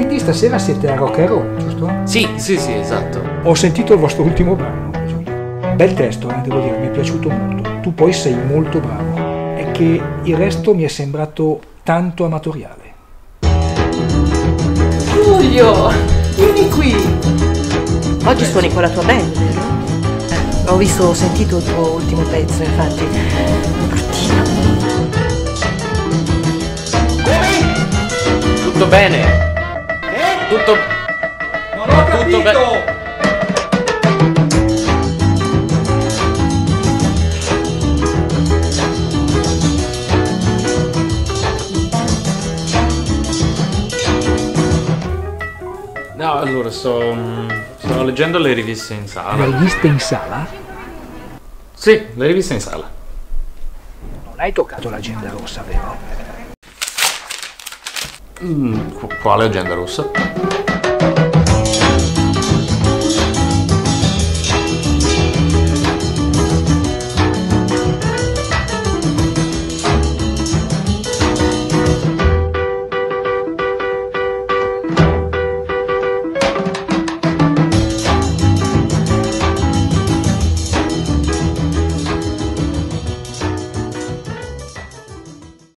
Quindi stasera siete a Rock and Roll, giusto? Sì, sì, sì, esatto. Ho sentito il vostro ultimo brano. Bel testo, eh, devo dire, mi è piaciuto molto. Tu poi sei molto bravo. È che il resto mi è sembrato tanto amatoriale. Giulio, vieni qui. Oggi suoni con la tua band, vero? Eh, ho visto, ho sentito il tuo ultimo pezzo, infatti. Bruttino. Tutto bene? Tutto... Non ho Tutto capito! No, allora sto, sto leggendo le riviste in sala. L'hai vista in sala? Sì, le riviste in sala. Non hai toccato l'agenda rossa, vero? Mm, qu- quale agenda rossa?